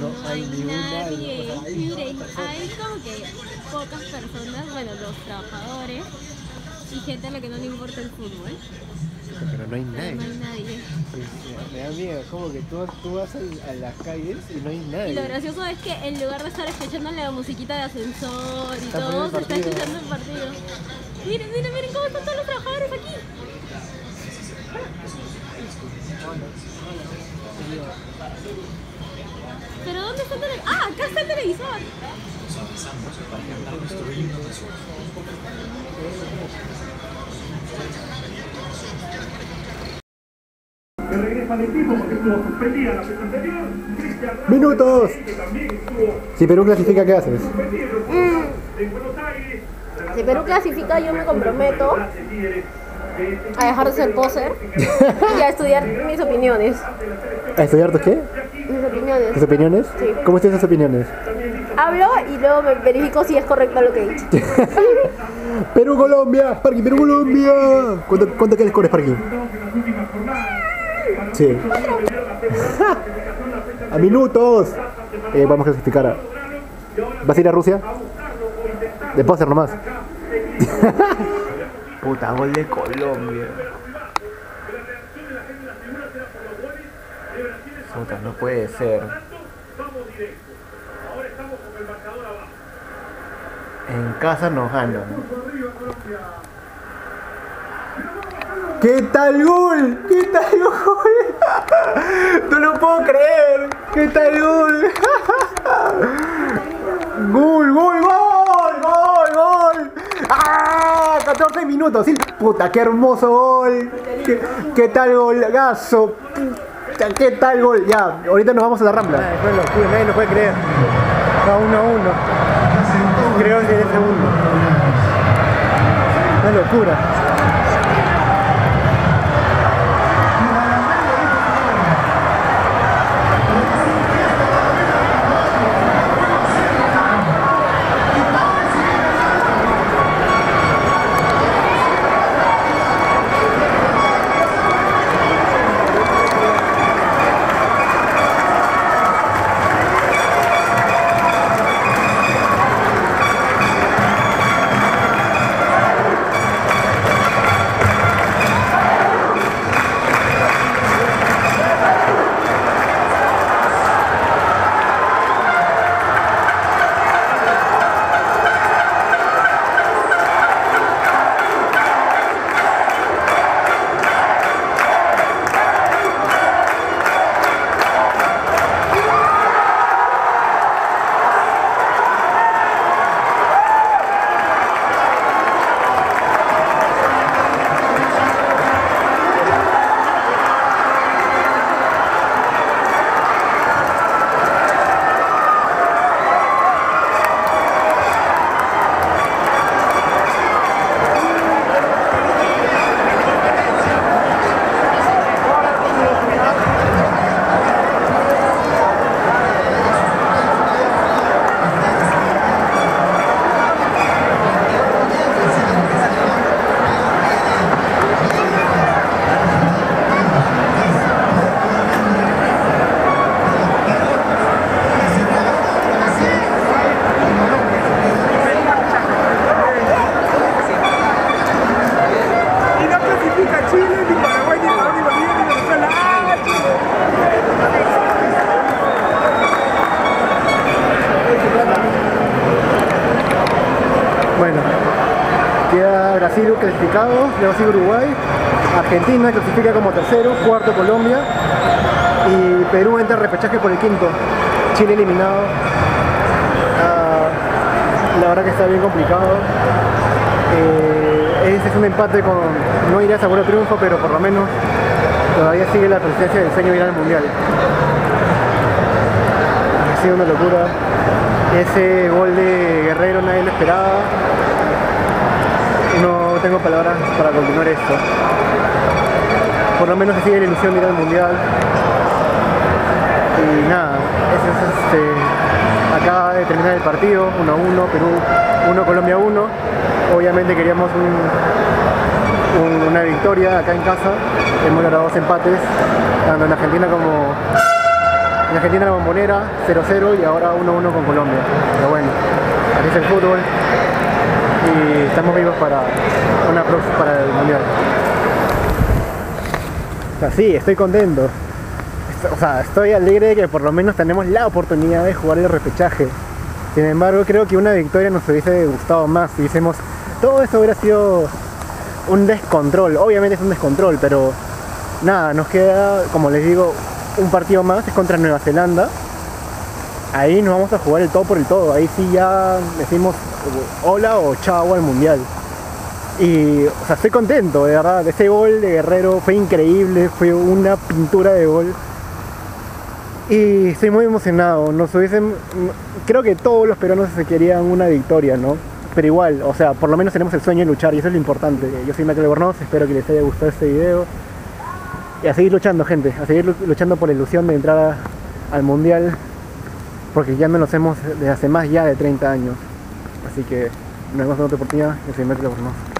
No hay ni. Nadie. hay Miren, hay como que pocas personas, bueno, los trabajadores y gente a la que no le importa el fútbol. Pero no hay nadie. no hay nadie. Sí, sí, me da miedo, como que tú, tú vas a, las calles y no hay nadie. Y lo gracioso es que en lugar de estar escuchando la musiquita de ascensor y Está todo, se está escuchando el partido. Miren, miren, miren cómo están todos los trabajadores aquí. ¿Pero dónde está el televisor? ¡Ah, acá está el televisor! que regresa al equipo porque estuvo suspendida la fecha anterior. Cristian Ramos, ¡Minutos! Si Perú clasifica, ¿qué haces? Si Perú clasifica, yo me comprometo a dejar de ser poser y a estudiar mis opiniones. ¿A estudiar tus qué? Mis opiniones. ¿Tus opiniones? Sí. ¿Cómo están esas opiniones? Hablo y luego me verifico si es correcto lo que he dicho. Perú, Colombia, Parque, Perú, Colombia. ¿Cuánto, cuánto queda el score, Parque? Sí. a minutos. Eh, vamos a clasificar a... ¿Vas a ir a Rusia? De póster nomás. Puta, gol de Colombia. Puta, no puede ser. En casa nos ganan. ¿Qué tal gol? ¿Qué tal gol? No lo puedo creer. ¿Qué tal gol? Gol, gol, gol, gol, gol. ¡Ah! 14 minutos. Puta, qué hermoso gol. ¿Qué, qué tal golazo? ¿Qué tal gol? Ya, ahorita nos vamos a la rambla. Fue locura, nadie lo puede creer. Va uno a uno. Creo que es segundo. Una locura. Queda Brasil clasificado, luego sigue Uruguay, Argentina clasifica como tercero, cuarto Colombia y Perú entra al repechaje por el quinto, Chile eliminado. Ah, la verdad que está bien complicado. Eh, ese es un empate con, no irá a a triunfo, pero por lo menos todavía sigue la presencia del sueño de ir al mundial. Ha sido una locura. Ese gol de Guerrero nadie lo esperaba. No tengo palabras para continuar esto. Por lo menos se sigue la ilusión de ir al mundial. Y nada, ese es este. De el partido, 1 a 1, Perú 1, Colombia 1. Obviamente queríamos un, un- una victoria acá en casa. Hemos logrado dos empates, tanto en Argentina como en Argentina la bombonera 0-0 y ahora 1-1 con Colombia. Pero bueno, así es el fútbol y estamos vivos para, una, prox- para el mundial. O sí, estoy contento. O sea, estoy alegre de que por lo menos tenemos la oportunidad de jugar el repechaje. Sin embargo, creo que una victoria nos hubiese gustado más si hubiésemos... Todo esto hubiera sido un descontrol. Obviamente es un descontrol, pero nada, nos queda, como les digo, un partido más, es contra Nueva Zelanda. Ahí nos vamos a jugar el todo por el todo. Ahí sí ya decimos hola o chao al mundial. Y, o sea, estoy contento, de verdad. Ese gol de Guerrero fue increíble, fue una pintura de gol. Y estoy muy emocionado. Nos hubiesen. Creo que todos los peruanos se querían una victoria, ¿no? Pero igual, o sea, por lo menos tenemos el sueño de luchar y eso es lo importante. Yo soy Michael Bornoz, espero que les haya gustado este video. Y a seguir luchando, gente, a seguir lu- luchando por la ilusión de entrar al mundial, porque ya no lo hacemos desde hace más ya de 30 años. Así que nos vemos en otra oportunidad. Yo soy Michael Bornoz.